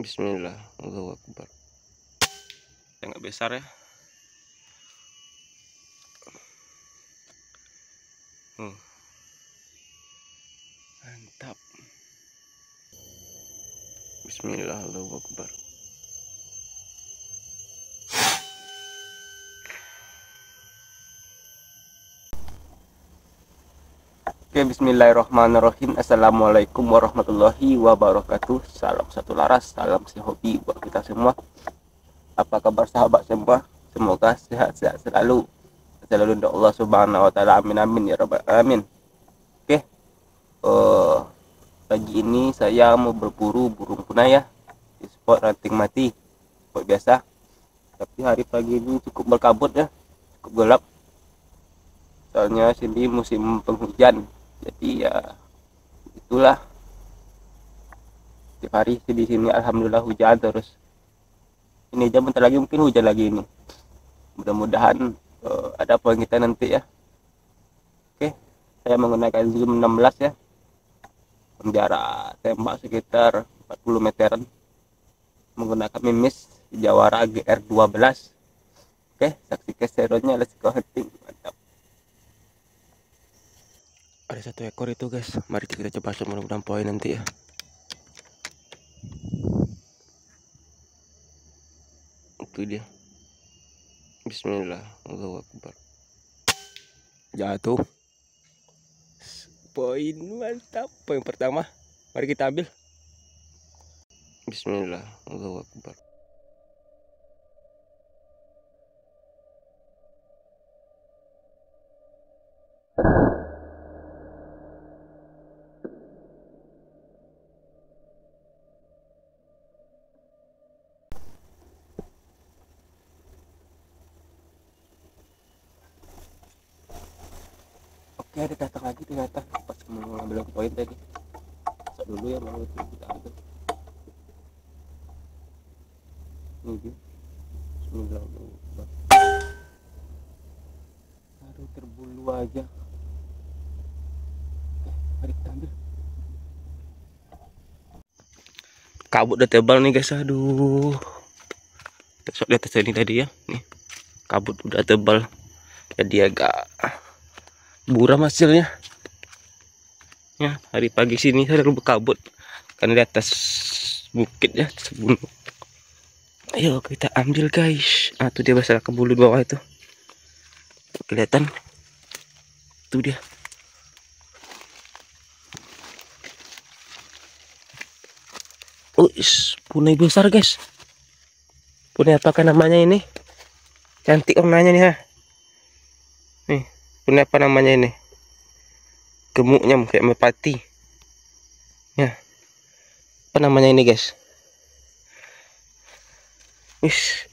Bismillah, Allahu Akbar. Yang besar ya. Hmm. Mantap. Bismillah, Allahu Akbar. Oke, bismillahirrahmanirrahim. Assalamualaikum warahmatullahi wabarakatuh. Salam satu laras, salam si hobi buat kita semua. Apa kabar sahabat semua? Semoga sehat-sehat selalu. Selalu untuk Allah Subhanahu wa taala. Amin amin ya rabbal alamin. Oke. Uh, pagi ini saya mau berburu burung punai ya di spot ranting mati. Spot biasa. Tapi hari pagi ini cukup berkabut ya. Cukup gelap. Soalnya sini musim penghujan jadi ya itulah. Setiap hari di sini alhamdulillah hujan terus. Ini jam bentar lagi mungkin hujan lagi ini. Mudah-mudahan uh, ada poin kita nanti ya. Oke saya menggunakan zoom 16 ya. Jarak tembak sekitar 40 meteran. Menggunakan mimis Jawara GR12 oke saksikan seronya let's go hunting mantap ada satu ekor itu guys. Mari kita coba mudah mudahan poin nanti ya. Itu dia. Bismillah. Allahu Akbar. Jatuh. Poin mantap. Poin pertama. Mari kita ambil. Bismillah. Allahu Akbar Oke, ada datang lagi ternyata pas mau ngambil poin tadi. Masuk dulu ya mau itu kita ambil. Ini dia. Bismillahirrahmanirrahim. Aduh terbulu aja. Oke, mari kita ambil. Kabut udah tebal nih guys, aduh. Besok di atas ini tadi ya, nih. Kabut udah tebal. Jadi agak buram hasilnya. Ya hari pagi sini saya berkabut karena di atas bukit ya sebelum. Ayo kita ambil guys. Ah tuh dia basah kebulu di bawah itu. Kelihatan? Tuh dia. Oh, punai besar guys. Punai apakah namanya ini? Cantik warnanya nih ha. Nih ini apa namanya ini? Gemuknya kayak merpati. Ya. Apa namanya ini guys? Wis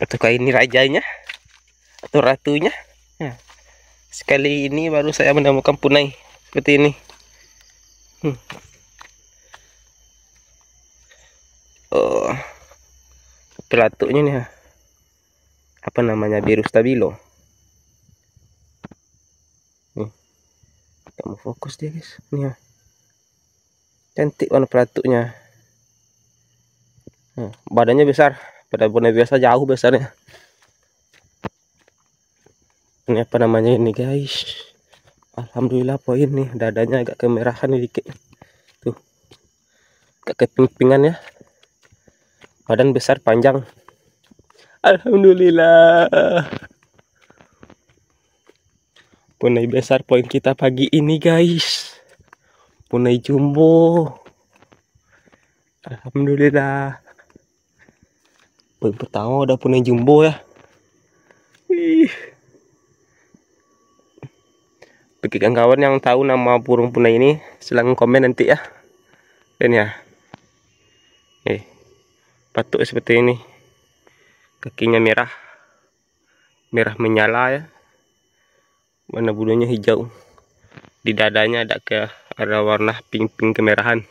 ataukah ini rajanya? Atau ratunya? Ya. sekali ini baru saya menemukan punai seperti ini. Hmm. oh. Pelatunya nih apa namanya? Biru stabilo Gak mau fokus dia guys. Ini ya. Cantik warna pelatuknya. Nah, badannya besar. Pada boneka biasa jauh besarnya. Ini apa namanya ini guys. Alhamdulillah poin nih. Dadanya agak kemerahan nih dikit. Tuh. Agak keping-pingan ya. Badan besar panjang. Alhamdulillah punai besar poin kita pagi ini guys. Punai jumbo. Alhamdulillah. Poin pertama udah punai jumbo ya. Wih. bagi kawan yang tahu nama burung punai ini silahkan komen nanti ya. Dan ya. Eh patuk seperti ini. Kakinya merah. Merah menyala ya warna bulunya hijau. Di dadanya ada ke ada warna pink-pink kemerahan.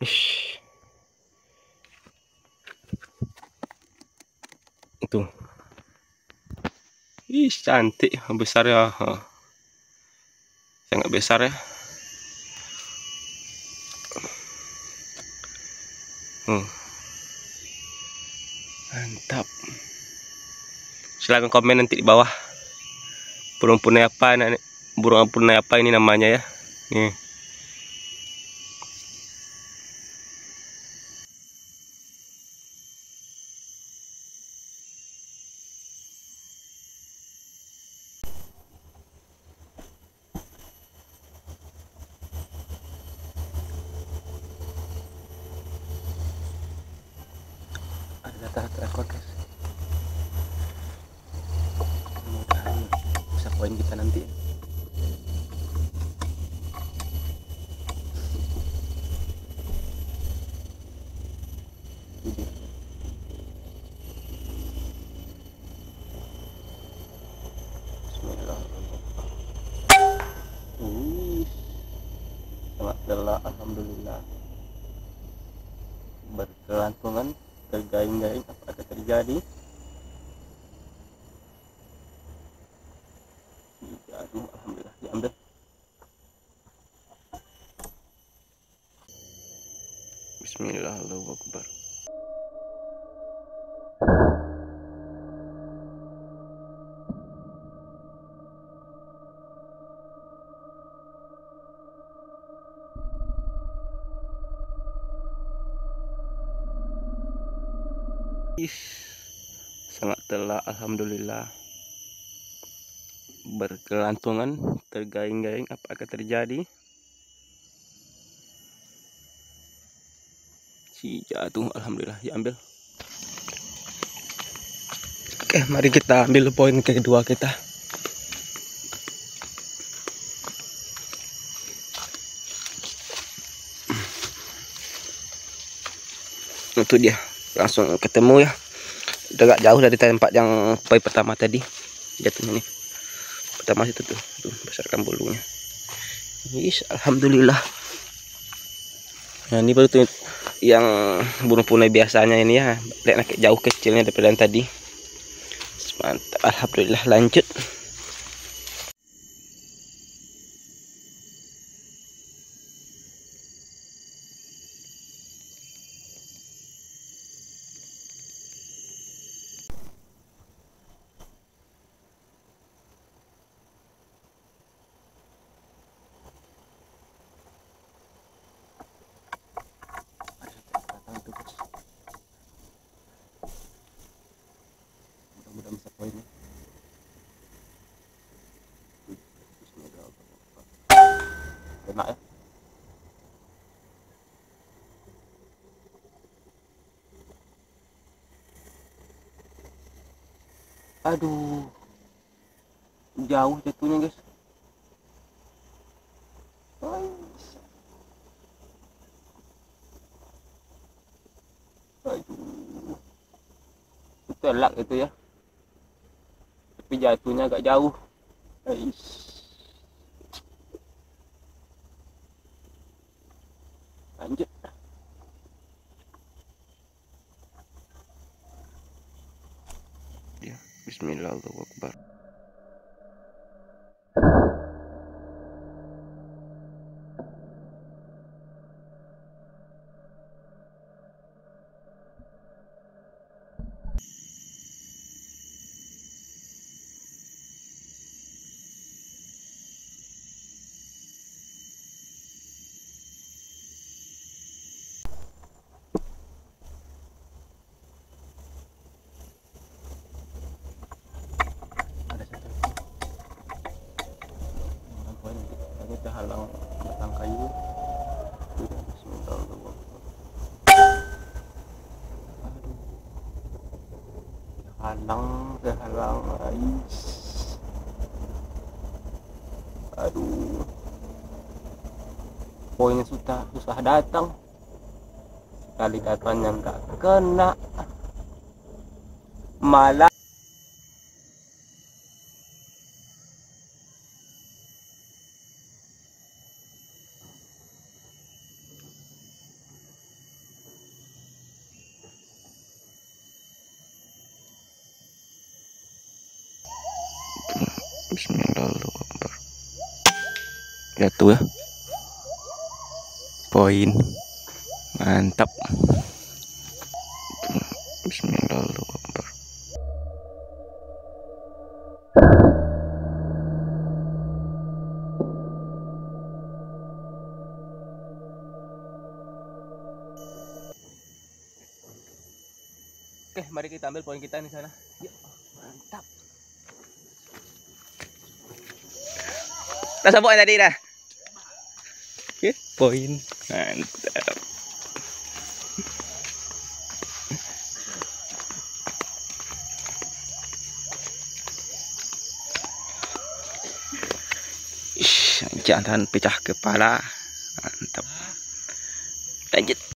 Ish. itu. Ih, cantik. Besar ya. Sangat besar ya. Hmm. mantap. Silahkan komen nanti di bawah burung punai apa burung punai apa ini namanya ya? Nih. Ada data rekod guys mudah-mudahan poin kita nanti. Lelah, alhamdulillah. Berkelantungan tergaing-gaing apa terjadi sangat telah alhamdulillah. Berkelantungan tergaing-gaing apa akan terjadi? Si jatuh alhamdulillah diambil. Oke mari kita ambil poin kedua kita. Itu dia langsung ketemu ya. Udah gak jauh dari tempat yang poin pertama tadi. Jatuhnya nih pertama itu tuh tuh besarkan bulunya. Yes, alhamdulillah. Nah ini baru tuh yang burung punai biasanya ini ya. Lihat jauh kecilnya daripada yang tadi. Mantap alhamdulillah lanjut Enak ya. Aduh. Jauh jatuhnya, guys. Aduh. Telak itu ya tapi jatuhnya agak jauh Bismillahirrahmanirrahim ada satu orang poin nanti kayaknya terhalang batang kayu Udah, Bismillahirrahmanirrahim. Aduh. Terhalang terhalang Ais. aduh. Poinnya susah susah datang. Sekali datangnya nggak kena. Malah Bismillahirrahmanirrahim. Jatuh ya. Poin. Mantap. Bismillahirrahmanirrahim. Oke, mari kita ambil poin kita di sana. Yuk. Dah sabuk tadi dah. Oke, poin. Mantap. Ish, jangan pecah kepala. Mantap. Lanjut.